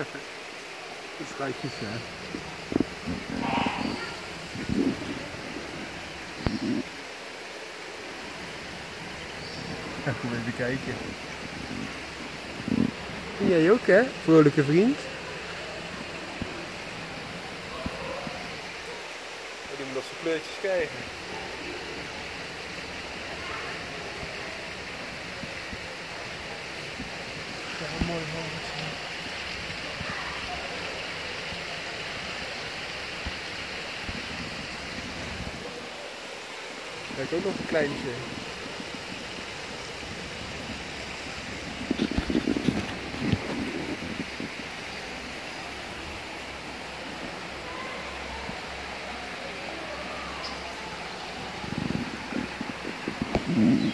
De schatjes, hè. Kom even kijken. En jij ook, hè? Vrolijke vriend. Die moet nog zijn kleurtjes krijgen. Ja, mooi, mooi. Kijk, ook nog een kleintje. Mm.